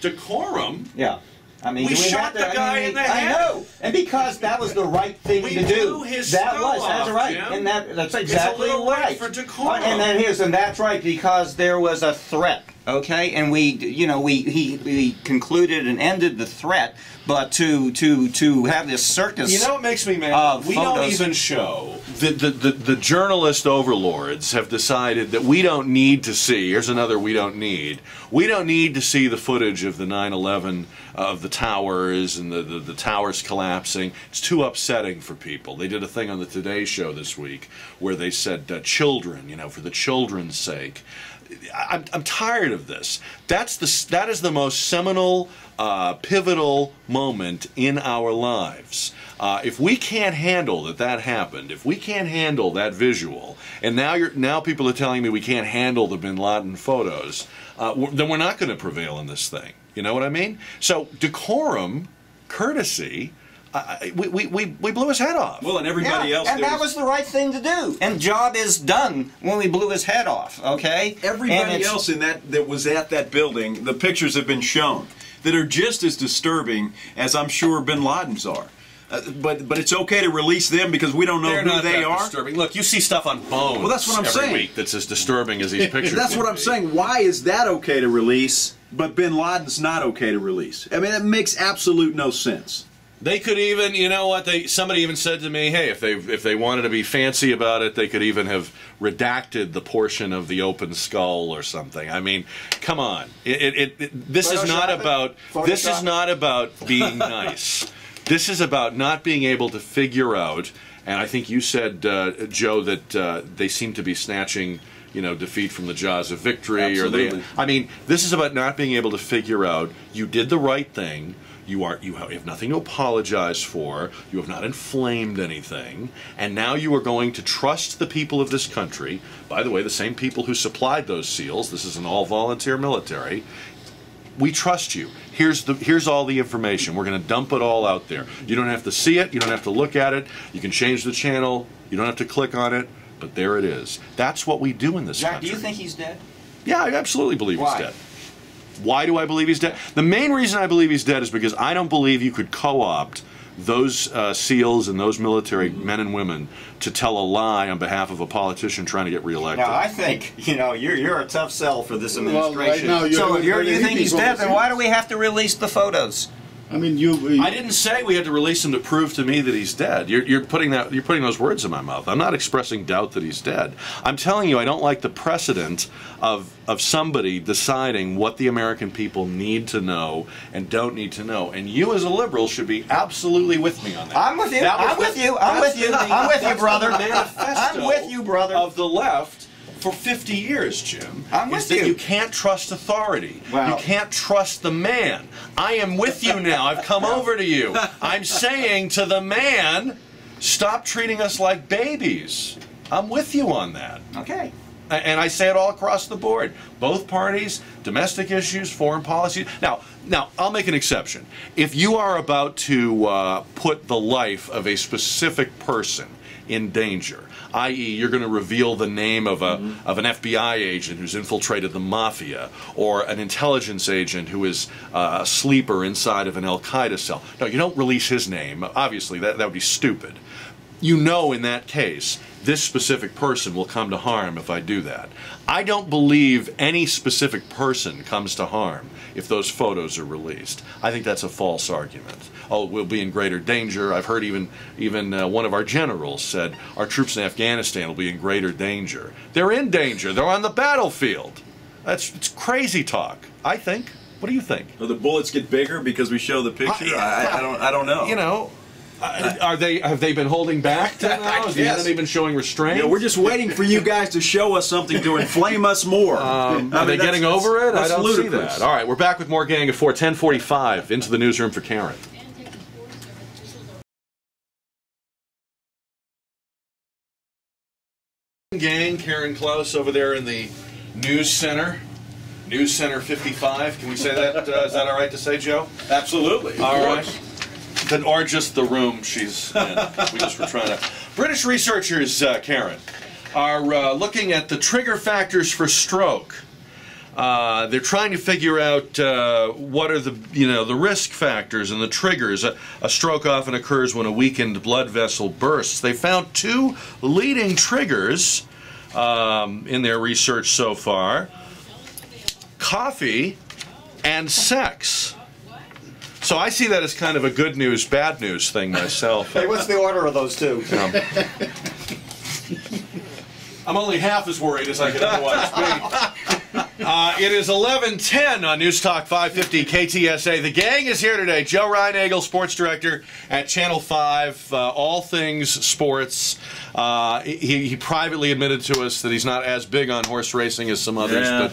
Decorum? Yeah. I mean, We shot to- the I guy mean, in the head. I know, and because that was the right thing We to do. that was that's right, Jim. and that that's exactly right. for decorum. And that is, and that's right because there was a threat. Okay, and we, you know, we he we concluded and ended the threat, but to to to have this circus. You know what makes me mad? We don't even show. The, the, the, journalist overlords have decided that we don't need to see. Here's another we don't need. We don't need to see the footage of the 9 11 of the towers and the, the, the towers collapsing. It's too upsetting for people. They did a thing on the Today Show this week where they said uh, children, you know, for the children's sake. I'm, I'm tired of this. That's the that is the most seminal, uh, pivotal moment in our lives. Uh, if we can't handle that that happened, if we can't handle that visual, and now you're now people are telling me we can't handle the Bin Laden photos, uh, then we're not going to prevail in this thing. You know what I mean? So decorum, courtesy. We, we, we, blew his head off. Well, and everybody yeah, else. and that was the right thing to do. And job is done when we blew his head off. Okay. Everybody else in that that was at that building, the pictures have been shown that are just as disturbing as I'm sure Bin Laden's are. Uh, but but it's okay to release them because we don't know They're who not they that are. disturbing. Look, you see stuff on Bones. Well, that's what I'm every saying. week that's as disturbing as these pictures. That's what I'm be. saying. Why is that okay to release, but Bin Laden's not okay to release? I mean, it makes absolute no sense. They could even, you know what? They somebody even said to me, "Hey, if they if they wanted to be fancy about it, they could even have redacted the portion of the open skull or something." I mean, come on! It, it, it, this is not about this is not about being nice. This is about not being able to figure out. And I think you said, uh, Joe, that uh, they seem to be snatching. You know, defeat from the jaws of victory, or they. I mean, this is about not being able to figure out you did the right thing. You are you have nothing to apologize for. You have not inflamed anything, and now you are going to trust the people of this country. By the way, the same people who supplied those seals. This is an all-volunteer military. We trust you. Here's the here's all the information. We're going to dump it all out there. You don't have to see it. You don't have to look at it. You can change the channel. You don't have to click on it. But there it is. That's what we do in this Jack, country. do you think he's dead? Yeah, I absolutely believe Why? he's dead. Why do I believe he's dead? The main reason I believe he's dead is because I don't believe you could co-opt those uh, SEALs and those military men and women to tell a lie on behalf of a politician trying to get reelected. Now, I think you know you're you're a tough sell for this Well, administration. right now, you're so if you're, really you think he's dead, then why do we have to release the photos? I mean, uh, you. I didn't say we had to release him to prove to me that he's dead. You're, you're putting that you're putting those words in my mouth. I'm not expressing doubt that he's dead. I'm telling you I don't like the precedent of of somebody deciding what the American people need to know and don't need to know. And you as a liberal should be absolutely with me on that. I'm with you. That I'm the- with you. I'm with you. the- I'm with you, brother. I'm with you, brother. Of the left for 50 years, Jim. I'm is with that you. you can't trust authority. Well- You can't trust the man. I am with you now. I've come over to you. I'm saying to the man, stop treating us like babies. I'm with you on that. Okay. And I say it all across the board. Both parties, domestic issues, foreign policy. Now, now I'll make an exception. If you are about to uh, put the life of a specific person in danger, i.e., you're going to reveal the name of a of an FBI agent who's infiltrated the mafia, or an intelligence agent who is uh, a sleeper inside of an Al Qaeda cell. No, you don't release his name. Obviously, that that would be stupid you know in that case this specific person will come to harm if I do that. I don't believe any specific person comes to harm if those photos are released. I think that's a false argument. Oh, we'll be in greater danger. I've heard even even uh, one of our generals said our troops in Afghanistan will be in greater danger. They're in danger. They're on the battlefield. That's it's crazy talk. I think. What do you think? Or the bullets get bigger because we show the picture. I, I, I don't. I don't know. You know, uh, are they have they been holding back till now? Has the enemy been showing restraint? Yeah, we're just waiting for you guys to show us something to inflame us more. Um, are mean, they getting over it? I don't ludicrous. see that. All right, we're back with more gang at 4 1045 into the newsroom for Karen. Gang, Karen Klaus over there in the news center. News Center 55. Can we say that? Uh, is that all right to say, Joe? Absolutely. of All course. right. Then, or just the room she's in. we just were trying to. British researchers, uh, Karen, are uh, looking at the trigger factors for stroke. Uh, they're trying to figure out uh, what are the you know the risk factors and the triggers. A, a stroke often occurs when a weakened blood vessel bursts. They found two leading triggers um, in their research so far: coffee and sex. So I see that as kind of a good news, bad news thing myself. Hey, what's the order of those two? Um, I'm only half as worried as I could otherwise be. Uh, it is 11:10 on News Talk 550 KTSA. The gang is here today. Joe Reinagel, sports director at Channel 5, uh, all things sports. Uh, he, he privately admitted to us that he's not as big on horse racing as some others. Yeah. But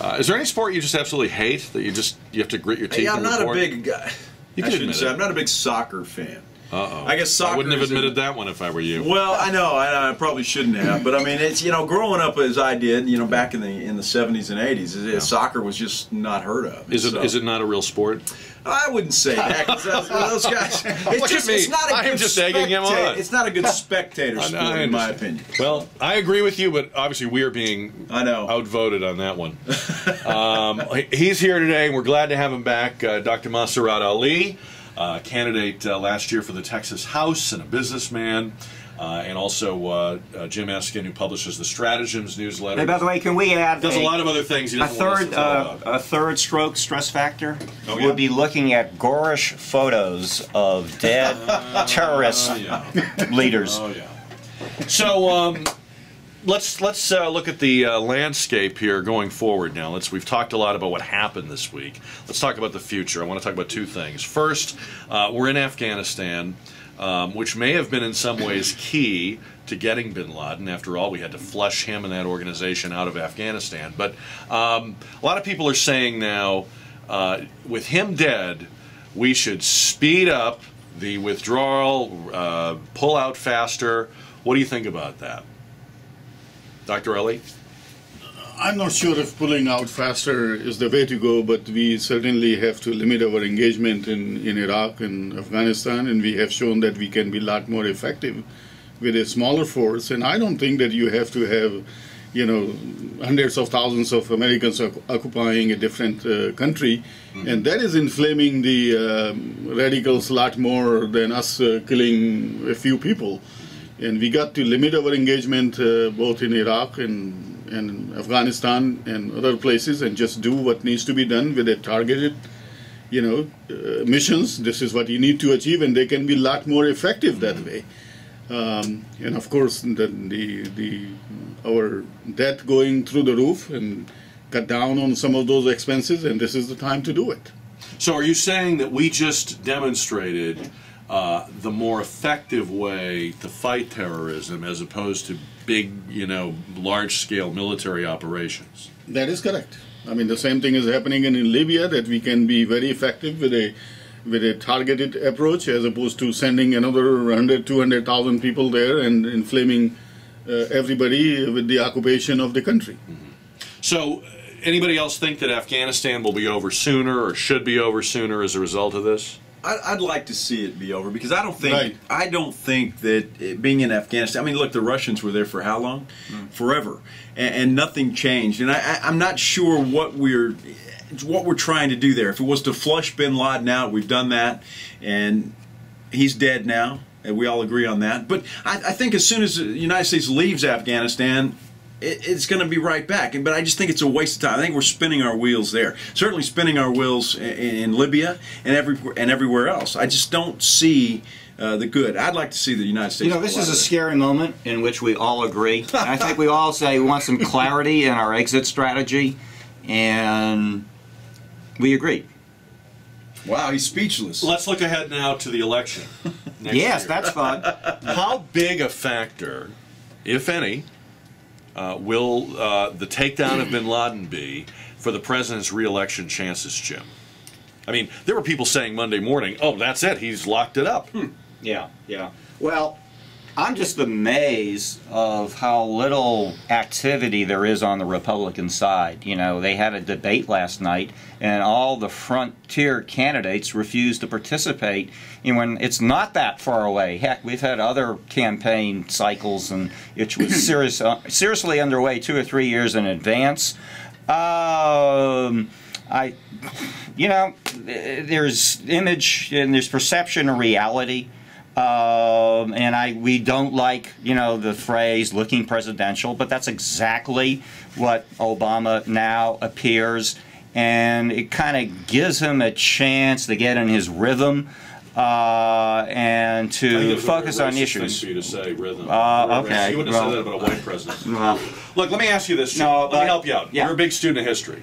uh, is there any sport you just absolutely hate that you just you have to grit your teeth? Yeah, I'm not a big guy. You I admit say it. I'm not a big soccer fan. Uh-oh. I guess soccer I wouldn't have is admitted that one if I were you. Well, I know I, I probably shouldn't have, but I mean, it's you know, growing up as I did, you know, back in the in the 70s and 80s, it- soccer was just not heard of. Is it is So- it not a real sport? I wouldn't say that. 'cause those, guys, it's Look at just me. it's not a I am just egging him on. It's not a good spectator I- I sport, in my opinion. Well, I agree with you, but obviously we are being I know. outvoted on that one. um, he's here today, and we're glad to have him back. Uh, Dr. Masarrat Ali, uh, candidate uh, last year for the Texas House and a businessman, uh, and also uh, uh, Jim Eskin, who publishes the Stratagems newsletter. Hey, by the way, can we add Does a lot of other things a third uh, a third stroke stress factor Oh, yeah? would be looking at gorish photos of dead terrorist Oh, yeah. leaders. Oh yeah. So um, let's let's uh, look at the uh, landscape here going forward. Now, let's we've talked a lot about what happened this week. Let's talk about the future. I want to talk about two things. First, uh, we're in Afghanistan. Um, which may have been in some ways key to getting bin Laden. After all, we had to flush him and that organization out of Afghanistan. But um, a lot of people are saying now, uh, with him dead, we should speed up the withdrawal, uh, pull out faster. What do you think about that? Dr. Ali? I'm not sure if pulling out faster is the way to go, but we certainly have to limit our engagement in, in Iraq and Afghanistan, and we have shown that we can be a lot more effective with a smaller force. And I don't think that you have to have, you know, hundreds of thousands of Americans occupying a different uh, country, and that is inflaming the um radicals a lot more than us uh, killing a few people. And we got to limit our engagement uh, both in Iraq and, and Afghanistan and other places and just do what needs to be done with a targeted, you know, uh, missions. This is what you need to achieve, and they can be a lot more effective that way. Um, and of course, the, the, the, our debt going through the roof and cut down on some of those expenses, and this is the time to do it. So, are you saying that we just demonstrated uh, the more effective way to fight terrorism as opposed to big, you know, large scale military operations? That is correct. I mean, the same thing is happening in, in Libya that we can be very effective with a with a targeted approach as opposed to sending another 100, 200,000 people there and inflaming uh, everybody with the occupation of the country. So, uh, anybody else think that Afghanistan will be over sooner or should be over sooner as a result of this? I- I'd like to see it be over because I don't think Right. I don't think that it, being in Afghanistan. I mean, look, the Russians were there for how long? Mm. Forever, and, and nothing changed. And I, I, I'm not sure what we're what we're trying to do there. If it was to flush Bin Laden out, we've done that, and he's dead now, and we all agree on that. But I, I think as soon as the United States leaves Afghanistan, it, it's going to be right back. But I just think it's a waste of time. I think we're spinning our wheels there. Certainly spinning our wheels in, in Libya and every and everywhere else. I just don't see. Uh, the good. I'd like to see the United States. You know, this is a scary moment in which we all agree. I think we all say we want some clarity in our exit strategy, and we agree. Wow, he's speechless. Let's look ahead now to the election. next Yes, year. that's fun. How big a factor, if any, uh, will uh, the takedown of bin Laden be for the president's reelection chances, Jim? I mean, there were people saying Monday morning, oh, that's it, he's locked it up. Yeah, yeah. Well, I'm just amazed of how little activity there is on the Republican side. You know, they had a debate last night, and all the frontier candidates refused to participate. And when it's not that far away, heck, we've had other campaign cycles, and it was serious, uh, seriously underway two or three years in advance. Um, I, you know, there's image and there's perception and reality. Um, and I, we don't like, you know, the phrase "looking presidential," but that's exactly what Obama now appears, and it kind of gives him a chance to get in his rhythm uh, and to it was a focus on issues. for you to say rhythm. Uh, okay. You wouldn't have well- said that about a white president. Well, Look, let me ask you this. No, let me help you out. yeah. You're a big student of history.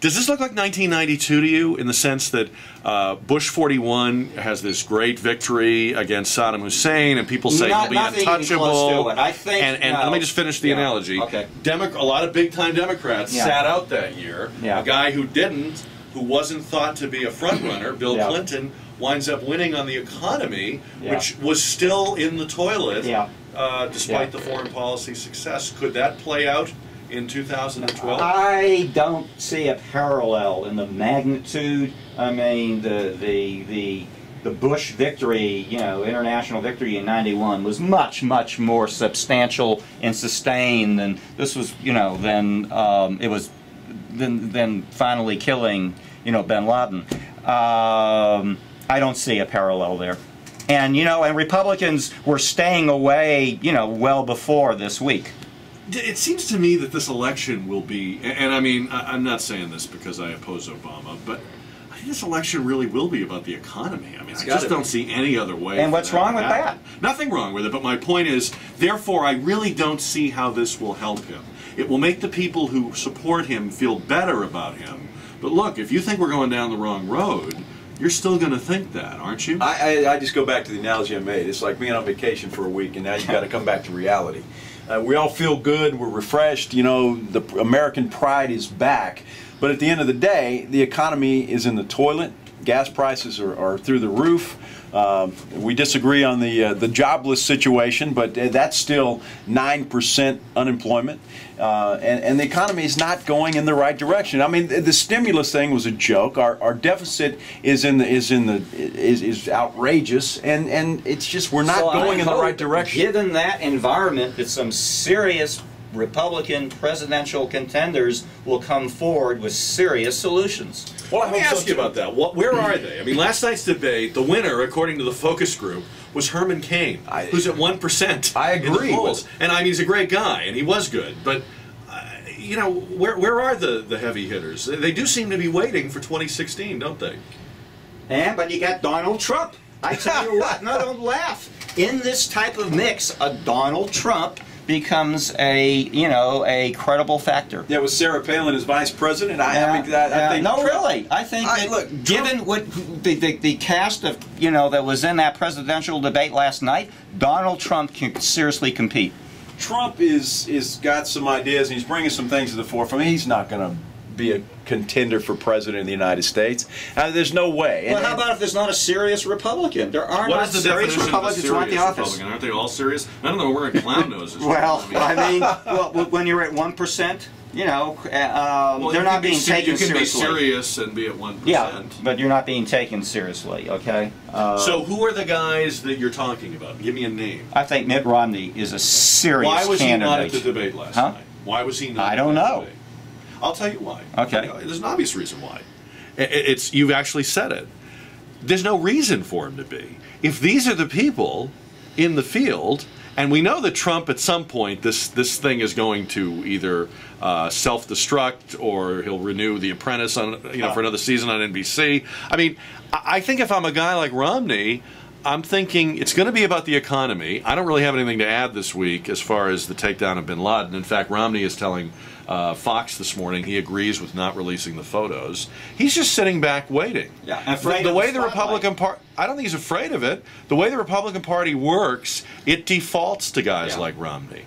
Does this look like 1992 to you in the sense that uh, Bush 41 has this great victory against Saddam Hussein and people say Not- he'll be untouchable? close to it. I think- and, and no. let me just finish the Yeah. analogy. Okay. Demo- a lot of big time Democrats Yeah. sat out that year. Yeah. A guy who didn't, who wasn't thought to be a front runner, Bill Yeah. Clinton, winds up winning on the economy, which was still in the toilet uh, despite the foreign policy success. Could that play out in 2012? I don't see a parallel in the magnitude. I mean, the the the the Bush victory, you know, international victory in '91 was much much more substantial and sustained than this was. You know, than um, it was than than finally killing you know Bin Laden. Um, I don't see a parallel there. And you know, and Republicans were staying away, you know, well before this week. It seems to me that this election will be, and and I mean, I- I'm not saying this because I oppose Obama, but I think this election really will be about the economy. I mean, I just don't be. see any other way. And what's wrong with happen. Nothing wrong with it, but my point is, therefore, I really don't see how this will help him. It will make the people who support him feel better about him. But look, if you think we're going down the wrong road, you're still going to think that, aren't you? I, I, I just go back to the analogy I made. It's like being on vacation for a week, and now you've got to come back to reality. Uh, we all feel good. We're refreshed. You know, the American pride is back. But at the end of the day, the economy is in the toilet. Gas prices are, are through the roof. Um, we disagree on the uh, the jobless situation, but uh, that's still nine percent unemployment, uh, and and the economy is not going in the right direction. I mean, the, the stimulus thing was a joke. Our, our deficit is in the is in the is, is outrageous, and and it's just we're not So I going in the right direction. Given that environment, that some serious Republican presidential contenders will come forward with serious solutions. Well, Let me hope so, ask you too. about that. What, where are they? I mean, last night's debate, the winner, according to the focus group, was Herman Cain, I- who's at one percent. I agree. And I mean, he's a great guy, and he was good. But uh, you know, where where are the the heavy hitters? They do seem to be waiting for 2016, don't they? And but you got Donald Trump. I tell you what, no, don't laugh. In this type of mix, a Donald Trump becomes a you know a credible factor. Yeah, with Sarah Palin as vice president, I, I, mean, that, I yeah. think no, Trump- really. I think I- that look, given what the, the, the cast of you know that was in that presidential debate last night, Donald Trump can seriously compete. Trump is is got some ideas and he's bringing some things to the forefront. He's not going to be a contender for president of the United States. Uh, there's no way. Well, And- how about if there's not a serious Republican? There are What not is the serious definition of Republicans who want the office. Republican? Aren't they all serious? I don't know. We're in clown noses. Well, I mean, well, when you're at one percent, you know, uh, um, well, they're you not can be being ser- taken You can seriously. be serious and be at one Yeah, but you're not being taken seriously. Okay. Uh, So who are the guys that you're talking about? Give me a name. I think Mitt Romney is a serious Why was he not at the debate last Huh? night? Why was he not? I don't know. debate? I'll tell you why. Okay. There's an obvious reason why. It's you've actually said it. There's no reason for him to be. If these are the people in the field, and we know that Trump at some point this this thing is going to either uh, self-destruct or he'll renew The Apprentice on you know for another season on NBC. I mean, I I think if I'm a guy like Romney. I'm thinking it's going to be about the economy. I don't really have anything to add this week as far as the takedown of bin Laden. In fact, Romney is telling uh, Fox this morning he agrees with not releasing the photos. He's just sitting back waiting. Yeah, The, afraid the of way the the Republican Party, I don't think he's afraid of it. The way the Republican Party works, it defaults to guys Yeah. like Romney.